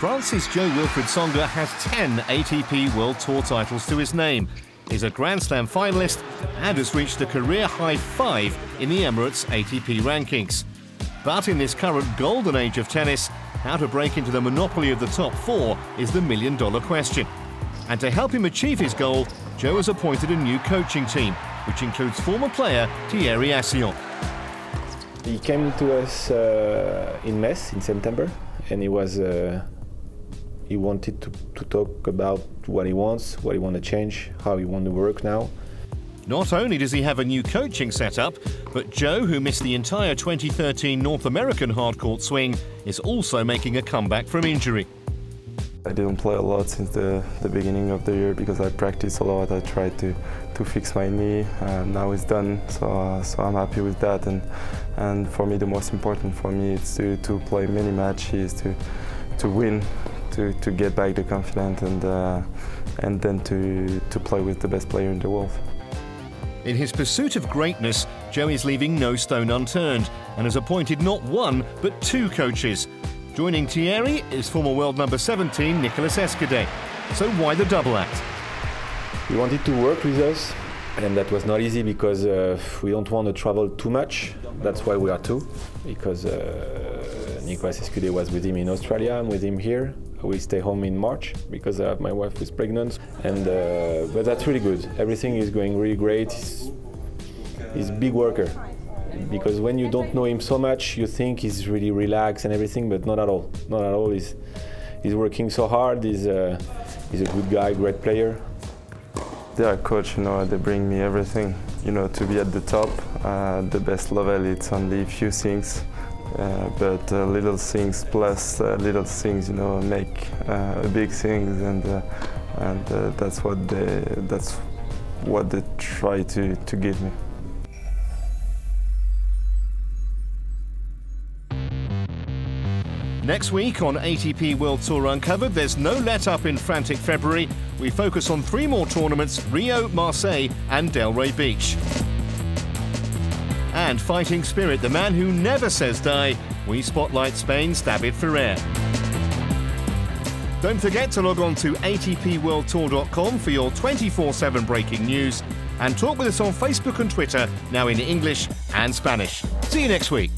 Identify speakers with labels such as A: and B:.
A: France's Joe Wilfred Tsonga has 10 ATP World Tour titles to his name, is a Grand Slam finalist, and has reached a career high five in the Emirates ATP rankings. But in this current golden age of tennis, how to break into the monopoly of the top four is the million dollar question. And to help him achieve his goal, Jo has appointed a new coaching team, which includes former player Thierry Ascione.
B: He came to us uh, in Metz in September, and he was uh, he wanted to, to talk about what he wants, what he want to change, how he want to work now.
A: Not only does he have a new coaching setup, but Jo, who missed the entire 2013 North American hardcourt swing, is also making a comeback from injury.
C: I didn't play a lot since the, the beginning of the year because I practiced a lot. I tried to, to fix my knee and now it's done, so, uh, so I'm happy with that. And, and for me, the most important for me is to, to play many matches, to, to win, to, to get back the confidence and, uh, and then to, to play with the best player in the world.
A: In his pursuit of greatness, Jo is leaving no stone unturned and has appointed not one but two coaches. Joining Thierry is former world number 17 Nicolas Escudé. So why the double act?
B: He wanted to work with us and that was not easy because uh, we don't want to travel too much. That's why we are two, because uh, Nicolas Escudé was with him in Australia, I'm with him here we stay home in March because uh, my wife is pregnant, and uh, but that's really good. Everything is going really great. He's, he's a big worker because when you don't know him so much, you think he's really relaxed and everything, but not at all. Not at all. He's he's working so hard. He's uh, he's a good guy, great player.
C: They are coach, you know, they bring me everything. You know, to be at the top, uh, the best level, it's only a few things. Uh, but uh, little things plus uh, little things, you know, make big things, and and that's what they that's what they try to to give me.
A: Next week on ATP World Tour Uncovered, there's no let up in frantic February. We focus on three more tournaments Rio, Marseille, and Delray Beach and fighting spirit, the man who never says die, we spotlight Spain's David Ferrer. Don't forget to log on to atpworldtour.com for your 24 7 breaking news and talk with us on Facebook and Twitter, now in English and Spanish. See you next week.